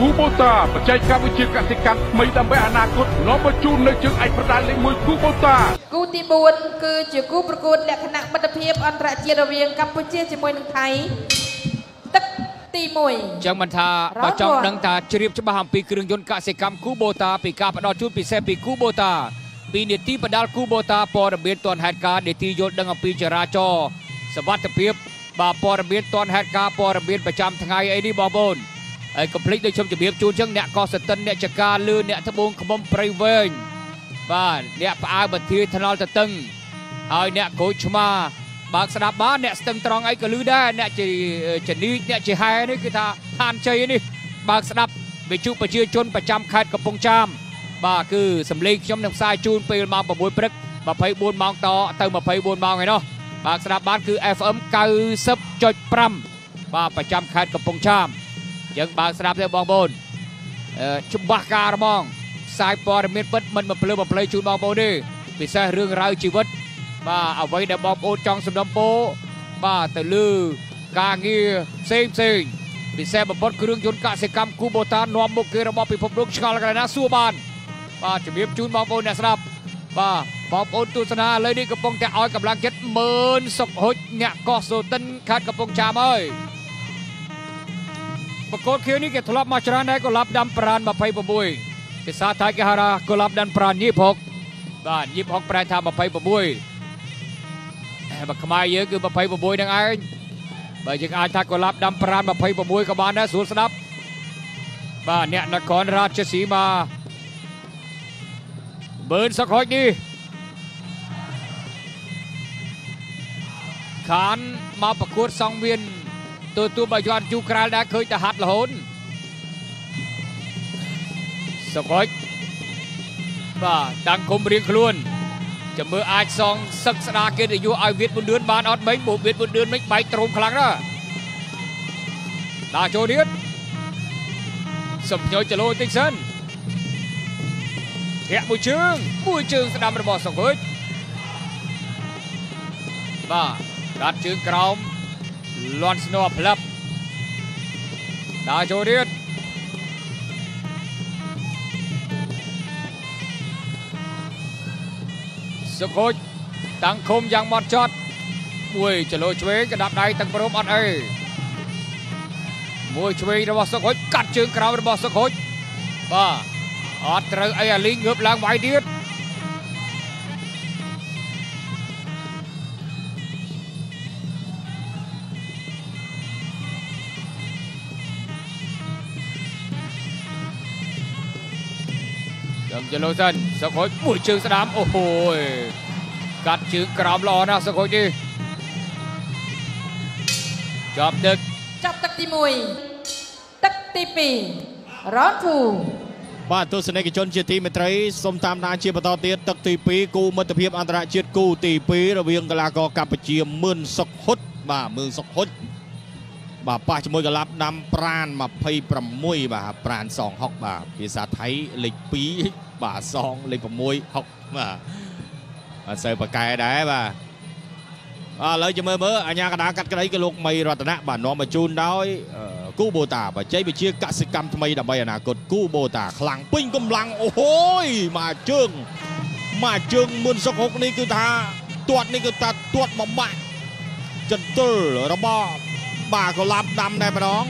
គូបូតាបច្ចេកវិទ្យាកសិកម្មថ្មីដើម្បីអនាគតនាំមកជូននៅជើងឯកប្រដាល់លេខ1គូបូតាគូទី4គឺជាគូប្រកួតលក្ខណៈមិត្តភាពអន្តរជាតិរវាងកម្ពុជាជាមួយនឹងថៃទឹកទី1អញ្ចឹងមិនថាបើចង់ដឹងថាជ្រាបច្បាស់អំពីគ្រឿងយន្តកសិកម្មគូបូតាពីការផ្ដល់ជូនពិសេសពីគូបូតាពីនីតិបដាលគូបូតាព័ត៌មានទាន់ហេតុការណ៍នីតិយល់ដឹងអំពីចរាចរណ៍សវត្ថិភាពបាទព័ត៌មានទាន់ហេតុការណ៍ព័ត៌មានប្រចាំថ្ងៃអីនេះបងប្អូន ហើយកុំភ្លេចដូចខ្ញុំជម្រាបជូនអញ្ចឹងអ្នកកោះសតិនអ្នកចការលឺអ្នកត្បូងខ្មុំព្រៃវែងបាទអ្នកផ្អើបន្ទាយថ្នល់តតឹងហើយអ្នកក្រូចឆ្មាបើកស្ដាប់បានអ្នកស្ទឹងត្រង់អីក៏លឺដែរអ្នកជាចនីកអ្នកជាហែនេះគឺថាឋានជ័យនេះបើកស្ដាប់វិទ្យុប្រជាជនប្រចាំខេត្តកំពង់ចាមបាទគឺសម្លេងខ្ញុំនឹងផ្សាយជូនពេលម៉ោង6ព្រឹក24ម៉ោងតទៅ24ម៉ោងឯណោះបើកស្ដាប់បានគឺ FM 90.5បាទប្រចាំខេត្តកំពង់ចាម យើងបើកស្ដាប់ទេបងប្អូនអឺច្បាស់ការហ្មងផ្សាយព័ត៌មានពិតមិនបំភ្លឺបំភ្លៃជូនបងប្អូនទេពិសេសរឿងរ៉ាវជីវិត បាទអ្វីដែលបងប្អូនចង់សំដុំពោបាទទៅលើការងារផ្សេងផ្សេងពិសេសបំផុតគ្រឿងយន្តកសិកម្មគូបូតានាំមុខគេរបស់ពិភពលោកឆ្ងល់កន្លែងណាសួរបាន បាទជំរាបជូនបងប្អូនអ្នកស្ដាប់បាទបងប្អូនទស្សនាឥឡូវនេះកំពុងតែឲ្យកម្លាំងចិត្តម៉ឺនសុកហុចអ្នកកោះសូតិនខេត្តកំពង់ចាមហើយ បកគោលខៀវនេះគេធ្លាប់មកច្រើនដែរកុលាប់ដាំប្រាន26ភាសាថៃគេហៅថាកុលាប់ដាំប្រាន26បាទ26ប្រែថា26បើខ្មែរយើងគឺ26នឹងឯងបើយើងអាចថាកុលាប់ដាំប្រាន26ក៏បានដែរស្រួលស្ដាប់បាទអ្នកនគររាជសីមាមើលសកហុចនេះខានមកប្រកួតសង្វៀន ទូទូបើយន់ជូក្រែលដែរឃើញតែហាត់រហូតសកហុចបាទតាំងគុំរៀងខ្លួនចាំមើលអាចសងសឹកស្ដារកិត្តិយសឲ្យវៀតមុនឌឿនបានអត់មិញព្រោះវៀតមុនឌឿនមិញបែកទ្រោមខ្លាំងណាស់ដាក់ចូលទៀតសំញយចលោតិចសិនធាក់មួយជើងមួយជើងស្ដាំរបស់សង្ហុចបាទកាត់ជើងក្រោម លន់ស្នូផ្លាប់ដាក់ចូលទៀតសុខូចតាំងឃុំយ៉ាងម៉ត់ចត់មួយចលោឆ្វេងក្តាប់ដៃទាំងព្រមអត់អីមួយឆ្វេងរបស់សុខូចកាត់ជើងក្រោមរបស់សុខូចបាទអត់ត្រូវអីអាលីងងើបឡើងវាយទៀត ចាំចលោសិនសុខូចមួយជើងស្ដាំអូហូយកាត់ជើងក្រោមល្អណាស់សុខូចនេះជាប់ទឹកចាប់ទឹកទី1ទឹកទី2 round 2បាទទស្សនិកជនជាទីមេត្រីសូមតាមដានជាបន្តទៀតទឹកទី2គូមិត្តភាពអន្តរជាតិគូទី2រវាងកីឡាករកម្ពុជាមឿនសុកហ៊ុតបាទមឿនសុកហ៊ុតបាទប៉ះជាមួយកីឡាដាំប្រាន26បាទប្រានសងហុកបាទភាសាថៃលេខ2 បាទសងលេខ6ហុកបាទអត់សូវប្រកែដែរបាទឥឡូវចាំមើលមើលអាញាកដាកាត់ក្តីគឺលោកមីរតនៈបាទនាំមកជូនដោយអឺគូបូតាបច្ចេកវិទ្យាកសិកម្មថ្មីដើម្បីអនាគតគូបូតាខ្លាំងពេញកម្លាំងអូហូយមកជើងមកជើងមុនសុកហុកនេះគឺថាទាត់នេះគឺថាទាត់បំបាក់ចន្ទុលរបស់បាទកុលាបដាំតែម្ដង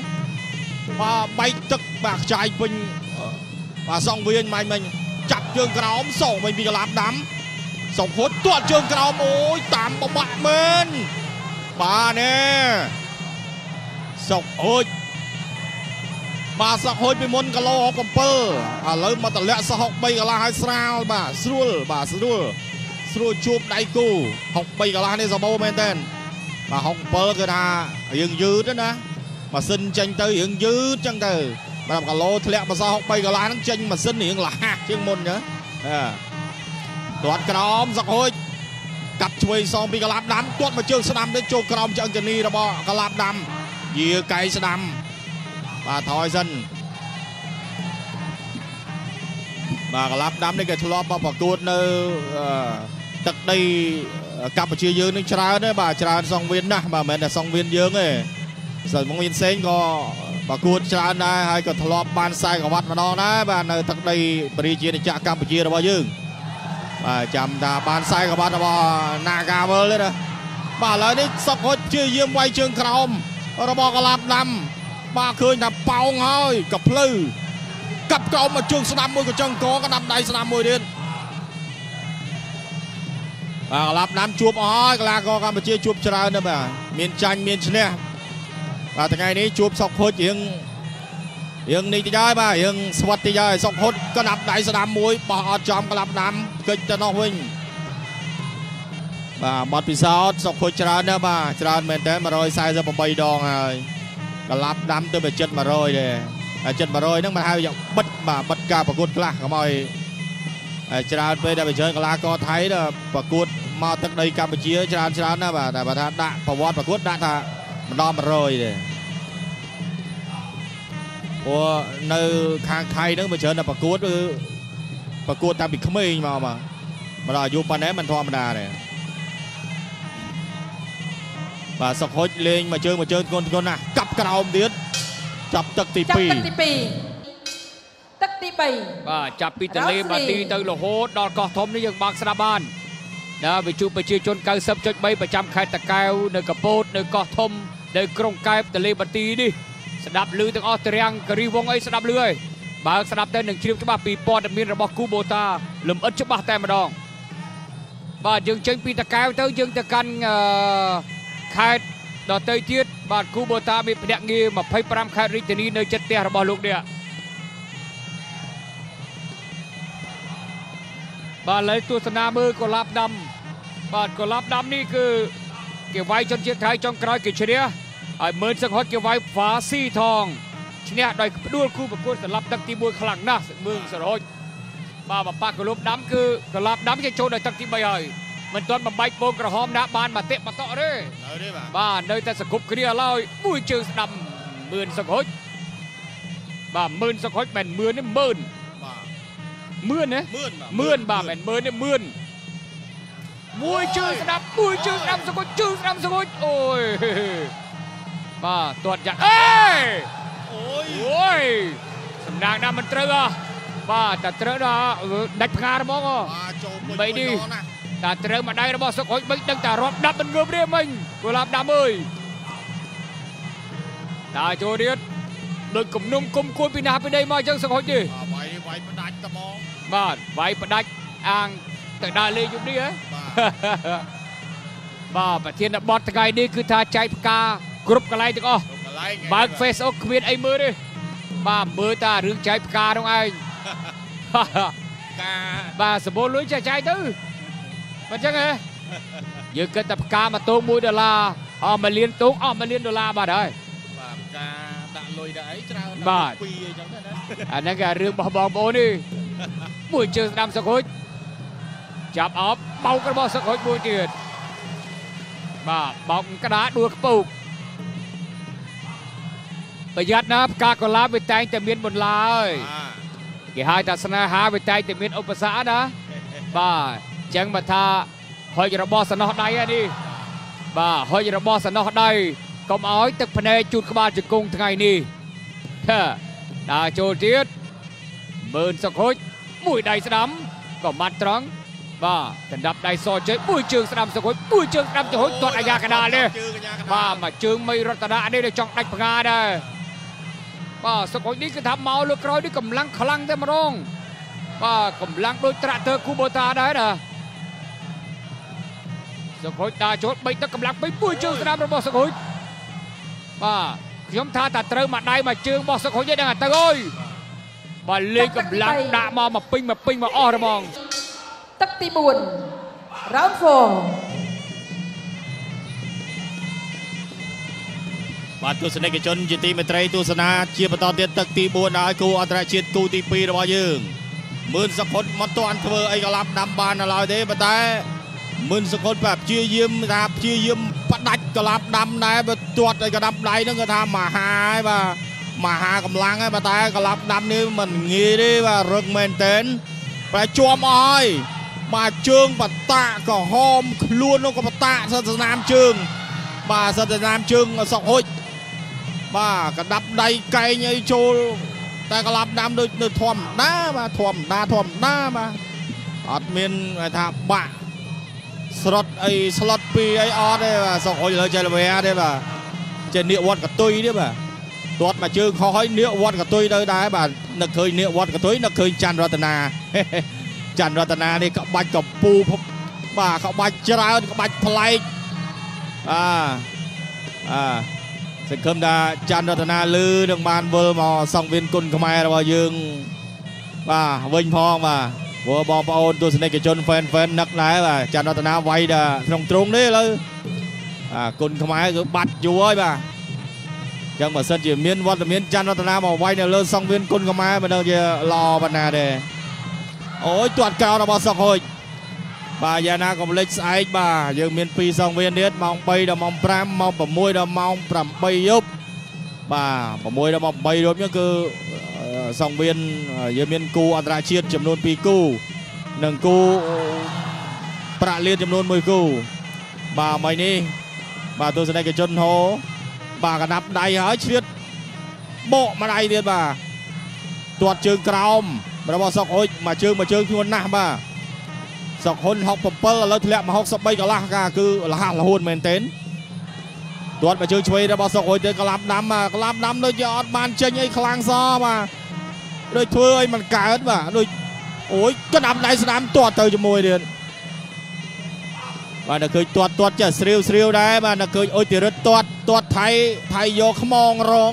បាទបែកទឹកបាទខ្ចាយពេញបាទសងវៀនម៉ាញ់មិញ ចាប់ជើងក្រោមសងវិញពីកុលាបដាំសុកហុតទាត់ជើងក្រោមអូយតាមបំបាក់មែនបាទណែសុកហុចបាទសក់ហូចពីមុនគីឡូ67ឥឡូវមកតម្លាក់សក់63កន្លះឲ្យស្រាលបាទស្រួលបាទស្រួលស្រួលជួបដៃគូ63កន្លះនេះសម្បូរមែនតើបាទ67គឺថាយើងយឺតណាម៉ាស៊ីនចេញទៅរឿងយឺតចឹងទៅ បាទគីឡូធ្លាក់មកសក់63កន្លះហ្នឹងចេញម៉ាស៊ីនរៀងលះជាងមុនណាបាទទាត់ក្រោមសក់ហូចកាត់ឆ្វេងសងពីកលាបដាំទាត់មកជើងស្ដាំទៅចូលក្រោមឆ្អឹងចនីរបស់កលាបដាំយាកៃស្ដាំបាទថយសិនបាទកលាប់ដាំនេះគេធ្លាប់មកប្រកួតនៅទឹកដីកម្ពុជាយើងនឹងច្រើនទេបាទច្រើនសងវៀនណាស់បាទមិនមែនតែសងវៀនយើងទេសងវៀនផ្សេងក៏ ប្រកួតច្រើនដែរហើយក៏ធ្លាប់បានខ្សែក្រវ៉ាត់ម្ដងដែរបាទនៅទឹកដីបរិជាណាចក្រកម្ពុជារបស់យើងបាទចាំថាបានខ្សែក្រវ៉ាត់របស់ Nagavel ទេណាបាទឥឡូវនេះសុកហុចព្យាយាមវាយជើងក្រោមរបស់កលាប់ដាំបាទឃើញថាប៉ោងហើយកភ្លៅកាប់ក្រោមមកជើងស្ដាំមួយកញ្ចឹងកក៏ដាប់ដៃស្ដាំមួយទៀតបាទកលាប់ដាំជួបអស់ហើយកីឡាករកម្ពុជាជួបច្រើនណាស់បាទមានចាញ់មានឈ្នះ បាទថ្ងៃនេះជួបសុកហុចរៀងរៀងនេះតិចហើយបាទរៀងស្វាត់តិចហើយសុកហុចក៏ដាប់ដៃស្ដាំមួយបោះអត់ចំកលាប់ដាំកិច្ចទៅនោះវិញបាទបត់ពិសោធន៍សុកហុចច្រើនណាស់បាទច្រើនមែនតើ148ដងហើយកលាប់ដាំទៅទៅចិត្ត100ទេហើយចិត្ត100ហ្នឹងមិនហៅយ៉ាងបិទបាទបិទការប្រកួតខ្លះកុំឲ្យហើយច្រើនពេលដែលបញ្ជើញកីឡាករថៃដល់ប្រកួតមកទឹកដីកម្ពុជាច្រើនច្រើនណាស់បាទតែបើថាដាក់ប្រវត្តិប្រកួតដាក់ថាម្ដង100ទេ ព្រោះនៅខាងថៃហ្នឹងបញ្ជើញតែប្រកួតគឺប្រកួតតាំងពីក្មេងមកបាទមកដល់អាយុប៉ុណ្ណេះមិនធម្មតាទេបាទសុកហុចលេងមួយជើងមួយជើងធ្ងន់ធ្ងន់ណាស់កាប់ក្រោមទៀតចាប់ទឹកទីចាប់ទឹក2ទី2ទឹកទី3បាទចាប់ពីទន្លេរ៉ូស៊ីបាទីទៅរហូតដល់កោះធំនេះយើងបើកស្ដាប់បានណាវិជុប្រជាជន90.3ប្រចាំខេត្តតាកែវនៅកពតនៅកោះធំនៅក្រុងកែបទន្លេបាទីនេះ ស្ដាប់ឮទាំងអស់តរាំងការីវងអីស្ដាប់ឮហើយបើកស្ដាប់ទៅនឹងជ្រាបច្បាស់ពីព័ត៌មានរបស់គូបូតាលំអិតច្បាស់តែម្ដងបាទយើងចេញពីតាកែវទៅយើងទៅកាន់អឺខេត្តដទៃទៀតបាទគូបូតាមានភ្នាក់ងារ25ខេត្តរាជធានីនៅជិតផ្ទះរបស់លោកនេះបាទឥឡូវទស្សនាមើលកុលាបដាំបាទកុលាបដាំនេះគឺគេវាយជនជាតិថៃចុងក្រោយគេឈ្នះហើយ មើលសឹកហុតគេវាយហ្វាស៊ីថងឈ្នះដោយផ្ដួលគូប្រកួតសម្រាប់ទឹកទី1ខ្លាំងណាស់មើលសរោចបាទបបាក់កលុបដាំគឺកុលាបដាំគេចូលដល់ទឹកទី3ហើយមិនទាន់បំបែកពងក្រហមណាបានមកតិបតកទេនៅទេបាទបាទនៅតែសង្គប់គ្នាឡើយមួយជើងស្ដាំមឿនសឹកហុចបាទមឿនសឹកហុចមិនមឿនទេមឿនបាទមឿនណាមឿនមឿនបាទមិនមឿនទេមឿនមួយជើងស្ដាប់មួយជើងស្ដាប់សង្គត់ជើងស្ដាប់សង្គត់អូយ បាទទាត់ចាក់អេអូយអូយសំណាងណាស់មិនត្រូវហ៎បាទតែត្រូវដល់ដាច់ផ្កាហ្មងហ៎បាទចូលមួយបីនេះមួយដងណាតែត្រូវមកដៃរបស់សុកហុចមិនដឹងតែរាប់ដាប់មិនងើបទេមិញគូឡាបដាំអើយតាចូលទៀតដូចគំនុំគុំគួនពីណាពីដីមកអញ្ចឹងសុកហុចទេបាទវាយនេះវាយផ្ដាច់ត្មងបាទវាយផ្ដាច់អាងទៅដើរលេងយប់នេះហ៎បាទបាទប្រធានបទថ្ងៃនេះគឺថាចែកផ្កា គ្រប់កន្លែងទាំងអស់ក្នុងកន្លែងបើក Facebook គ្មានអីមើលទេបាទមើលតារឿងចែកផ្កានោះឯងការបាទសម្បូរលុយចែកចែកទៅបើអញ្ចឹងហ៎យើងគិតតែផ្កាមួយតោង1ដុល្លារអស់មួយលានតោងអស់មួយលានដុល្លារបាទហើយបាទការដាក់លុយដាក់អីច្រើនបាទពីរអីចឹងទៅណាអាហ្នឹងគេរឿងរបស់បងប្អូននេះមួយជើងស្ដាំសឹកហុចចាប់អបបោករបស់សឹកហុចមួយទៀតបាទបោកក្តារដួលខ្ពូក ប្រយ័ត្នណាផ្កាកុលាបវាតែងតែមានបន្លាហើយបាទគេហៅថាស្នេហាវាតែងតែមានឧបសគ្គណាបាទអញ្ចឹងបើថាហុចរបស់សំណោះដៃហ្នឹងនេះបាទហុចរបស់សំណោះដៃកុំឲ្យទឹកភ្នែកជូតក្បាលជង្គង់ថ្ងៃនេះហ៎ដើរចូលទៀតមើលសុកហុចមួយដៃស្ដាំក៏ម៉ាត់ត្រង់បាទដណ្ដាប់ដៃសជ័យមួយជើងស្ដាំសុកហុចមួយជើងស្ដាំចុហុចទាត់អាយ៉ាកដាលនេះជើងកញ្ញាកណ្ដាលបាទមកជើងមីរតនៈនេះដែលចង់ដាច់ផ្ងាដែរ បាទសុកហុចនេះគឺថាមកលើក្រោយនេះកម្លាំងខ្លាំងតែម្ដងបាទកម្លាំងដូចត្រាក់ទ័រគូបូតាដែរណាសុកហុចដើរចូលបីទឹកកម្លាំងបីពួយជើងស្ដាំរបស់សុកហុចបាទខ្ញុំថាតែត្រូវមកដៃមកជើងរបស់សុកហុចទេដឹងតែទៅអើយបាទលេងកម្លាំងដាក់មកមកពេញមកពេញមកអស់ហ្មងទឹកទី4 round បាទទស្សនិកជនជាទីមេត្រីទស្សនាជាបន្តទៀតទឹកទី4ដល់គូអន្តរជាតិគូទី2របស់យើងមឿនសកុតមិនទាន់ធ្វើអីកលាប់ដាំបាននៅឡើយទេប៉ុន្តែមឿនសកុតបែបព្យាយាមថាព្យាយាមផ្ដាច់កលាប់ដាំដែរបើទាត់ឲ្យកដាប់ដៃហ្នឹងគឺថាមហាហើយបាទមហាកម្លាំងហើយប៉ុន្តែកលាប់ដាំនេះមិនងាយទេបាទរឹងមែនតែនប្រែជាប់អស់ហើយបាទជើងបតាក់ក៏ហមខ្លួននោះក៏បតាក់សិនស្នាមជើងបាទសិតតែតាមជើងសុកហុច បាទកដាប់ដៃកែងអីចូលតែក្លាប់ដាំដូចនៅធម្មតាបាទធម្មតាធម្មតាបាទអត់មានគេថាបាក់ស្រុតអីស្លុតពីអីអត់ទេបាទសុកអុយលើចេះល្វាទេបាទចេះនៀកវត្តកតុយទេបាទទាត់មកជើងខុសហើយនៀកវត្តកតុយទៅដែរបាទនឹកឃើញនៀកវត្តកតុយនឹកឃើញច័ន្ទរតនាច័ន្ទរតនានេះក្បាច់កំពូបាទក្បាច់ច្រើនក្បាច់ប្លែកអាអា សង្ឃឹមថាច័ន្ទរតនាលឺនឹងបានវិលមកសង្វៀនគុណខ្មែររបស់យើងបាទវិញផងបាទព្រោះបងប្អូនទស្សនិកជនហ្វេនហ្វេននឹកដែរបាទច័ន្ទរតនាវាយដល់ក្នុងទ្រង់នេះឥឡូវអាគុណខ្មែរគឺបាត់យូរហើយបាទចឹងបើសិនជាមានវត្តមានច័ន្ទរតនាមកវាយនៅលើសង្វៀនគុណខ្មែរមិនដឹងជាល្អប៉ុណ្ណាទេអូយទាត់កោរបស់សុកហូច បាទយ៉ាងណាកុំភ្លេចស្អែកបាទយើងមាន2សង្វៀនទៀតម៉ោង3ដល់ម៉ោង5ម៉ោង6ដល់ម៉ោង8យប់បាទ6ដល់ម៉ោង8យប់នេះគឺសង្វៀនយើងមានគូអន្តរជាតិចំនួន2គូនិងគូប្រាក់លានចំនួន1គូបាទមិញនេះបាទទស្សនិកជនហោបាទកណាប់ដៃហើយឆ្លៀតបកម្ដាយទៀតបាទទាត់ជើងក្រោមរបស់សុកអុយមួយជើងមួយជើងធ្ងន់ណាស់បាទ សុកហ៊ុន67ឥឡូវធ្លាក់មក63កន្លះកាគឺលះលហួនមែនទែនទាត់មកជើងឆ្វេងរបស់សុកអុយទៅក្លាប់ដាំបាទក្លាប់ដាំដូចជាអត់បានចេញអីខ្លាំងសបាទដូចធ្វើឲ្យมันកើតបាទដូចអូយកណ្ដាប់ដៃស្ដាំទាត់ទៅជាមួយទៀតបាទនៅឃើញទាត់ទាត់ចេះស្រាវស្រាវដែរបាទនៅឃើញអុយទីរិទ្ធទាត់ទាត់ថៃថៃយកខ្មងរង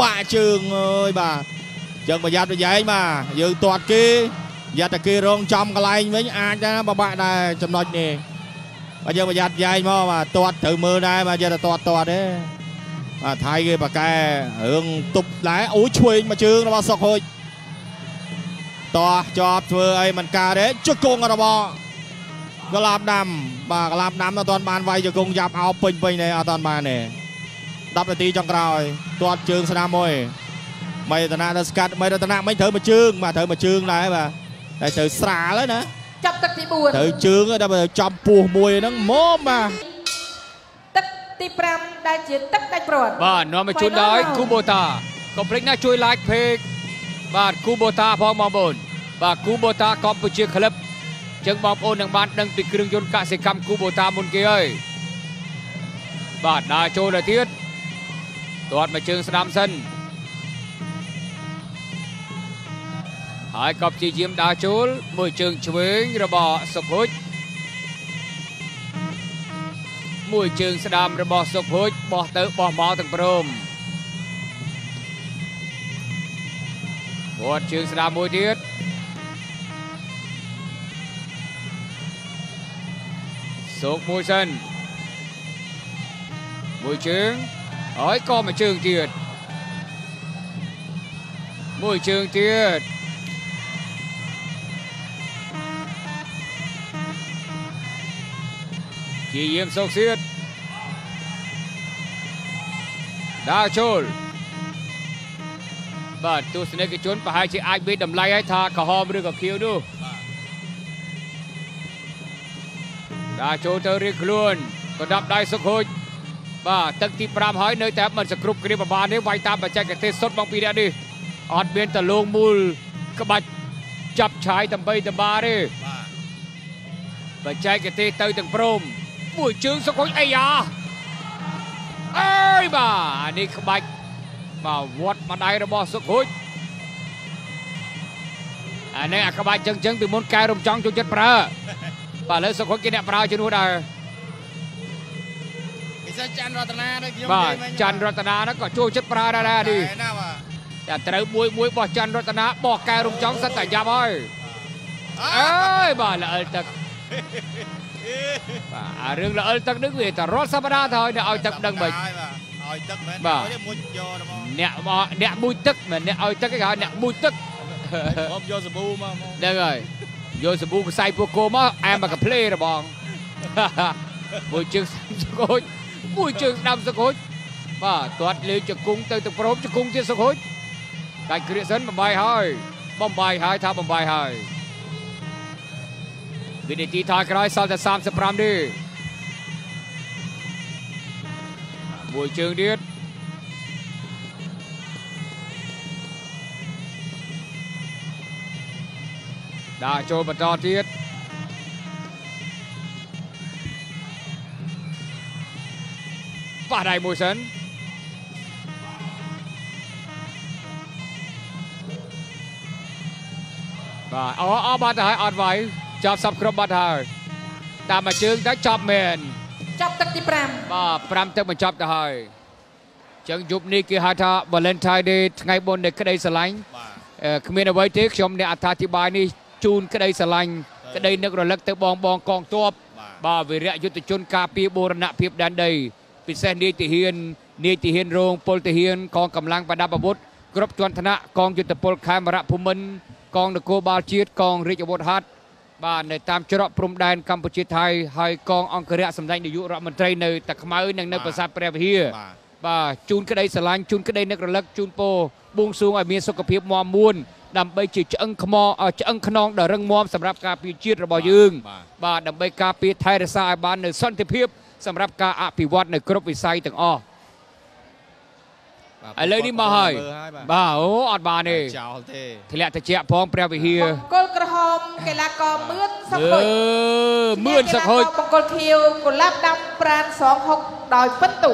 បាក់ជើងអើយបាទចឹងប្រយ័ត្នប្រយែងបាទយើងទាត់គេ យ៉ាត់តែគេរងចំកន្លែងវិញអាចដែរបបាក់ដែរចំណុចនេះបាទយើងប្រយ័ត្នប្រយែងមកបាទទាត់ត្រូវមើលដែរបាទយកតែទាត់ទាត់ទេបាទថៃគេបកែរឿងទប់ដែរអូយឆ្វេងមកជើងរបស់សុកហូចតោះជាប់ធ្វើអីមិនកើតទេជង្គង់របស់កលាបដាំបាទកលាបដាំអត់ទាន់បានវាយជង្គង់ចាប់អោបពេញពេញទេអត់ទាន់បានទេ10នាទីចុងក្រោយទាត់ជើងស្នាមមួយមីរតនាទៅស្កាត់មីរតនាមិនត្រូវមួយជើងបាទត្រូវមួយជើងដែរបាទ តែត្រូវស្រាលហើយណាចាប់ទឹកទី4ត្រូវជើងតែចំពោះមួយហ្នឹងមកបាទទឹកទី5ដែលជាទឹកដាច់ព្រាត់បាទនាំមកជូនដោយគូបូតាកុំភ្លេចណាជួយ like page បាទគូបូតាផងបងប្អូនបាទគូបូតាកម្ពុជាក្លឹបចឹងបងប្អូននឹងបានដឹងពីគ្រឿងយន្តកសិកម្មគូបូតាមុនគេហើយបាទដើរចូលទៅទៀតទាត់មកជើងស្ដាំសិន ហើយក៏ព្យាយាមដើរចូល មួយជើងឆ្វេងរបស់សុភុជមួយជើងស្ដាំរបស់សុភុជបោះទៅបោះមកទាំងព្រមគាត់ជើងស្ដាំមួយទៀតសូកមួយសិនមួយជើងហើយក៏មួយជើងទៀតមួយជើងទៀត ជាយាមសោកសៀតដើរចូលបាទទស្សនិកជនប្រហែលជាអាចវិតម្លៃឲ្យថាក្រហមឬក៏ខៀវនោះដើរចូលទៅរៀងខ្លួនក៏ដាប់ដៃសុខហូចបាទទឹកទី5ហើយនៅតែមិនសគ្រប់គ្រាប្របាននេះវាយតាមបច្ចេកទេសសុទ្ធបងពីរនាក់នេះអត់មានតលងមូលក្បាច់ចាប់ឆាយដើម្បីតបាទេបច្ចេកទេសទៅទាំងព្រម មួយជើងសុខហូចអីយ៉ាអើយបាទអានេះក្បាច់បាទវត្តម្ដាយរបស់សុខហូចអានេះអាក្បាច់ចឹងចឹងពីមុនកែរំចង់ចូលចិត្តប្រើបាទឥឡូវសុខហូចគេអ្នកប្រើជំនួសដែរពិសេសច័ន្ទរតនាដូចខ្ញុំបាទច័ន្ទរតនាហ្នឹងក៏ចូលចិត្តប្រើដែរដែរនេះណាបាទតែត្រូវមួយមួយបោះច័ន្ទរតនាបោះកែរំចង់សិតតែយ៉ាប់ហើយអើយបាទល្អិលទឹក បាទអារឿងល្អិលទឹកនេះវាតែរាល់សប្តាហ៍ទៅឲ្យអ្នកឲ្យទឹកដឹងមិនហើយបាទឲ្យទឹកមែនបាទឲ្យមួយយកហ្មងអ្នកមកអ្នកមួយទឹកមិនអ្នកឲ្យទឹកគេហៅអ្នកមួយទឹកខ្ញុំយកសាប៊ូមកមកហ្នឹងហើយយកសាប៊ូខ្សែពួកគោមកអែមមកកាផ្លេរបងមួយជើងស្ដាំសកូចមួយជើងស្ដាំសកូចបាទទាត់លេងជង្គង់ទៅទៅព្រមជង្គង់ទៀតសកូចកាច់គ្រាកសិនបំបាយហើយបំបាយហើយថាបំបាយហើយ វិនាទីថយក្រោយសល់តែ35ទេមួយជើងទៀតដាក់ចូលបន្តទៀតប៉ះដៃមួយសិនបាទអូអបាត់ទៅហើយអត់វាយ ចាប់សັບគ្រប់បាត់ហើយតាមមួយជើងទៅចប់មែនចាប់ទឹកទី5បាទ5ទឹកបញ្ចប់ទៅហើយចឹងយប់នេះគេហៅថា Valentine Day ថ្ងៃបុណ្យនៃក្តីស្រឡាញ់បាទអឺគ្មានអ្វីទេខ្ញុំអ្នកអត្ថាធិប្បាយនេះជូនក្តីស្រឡាញ់ក្តីនឹករលឹកទៅបងបងកងទ័ពបាទបាទវីរៈយុទ្ធជនការពារបូរណភាពដែនដីពិសេសនាយទាហាននាយទាហានរងពលទាហានកងកម្លាំងប្រដាប់អាវុធគ្រប់ជាន់ថ្នាក់កងយុទ្ធពលខេមរៈភូមិន្ទកងនគរបាលជាតិកងរាជអាវុធហត្ថ បាទនៅតាមច្រកព្រំដែនកម្ពុជាថៃហើយកងអង្គរៈសម្ដេចនាយករដ្ឋមន្ត្រីនៅតាខ្មៅនិងនៅប្រាសាទព្រះវិហារបាទបាទជូនក្តីស្រឡាញ់ជូនក្តីនឹករលឹកជូនពរបួងសួងឲ្យមានសុខភាពមាំមួនដើម្បីជាឆ្អឹងខ្មងអឆ្អឹងខ្នងដ៏រឹងមាំសម្រាប់ការពារជាតិរបស់យើង បាទដើម្បីការពារថែរក្សាឲ្យបាននៅសន្តិភាពសម្រាប់ការអភិវឌ្ឍនៅគ្រប់វិស័យទាំងអស់បាទ ឥឡូវនេះមកហើយមើលហើយបាទបាទអូអត់បានទេចោលទេធ្លាក់ត្រជាក់ផងព្រះវិហារបង្គោលក្រហមកីឡាករមឿនសុខអឺហុចមឿនសឹកហុចបង្គោលខៀវកុលាបដាំប្រានសងហុកដោយពិន្ទុ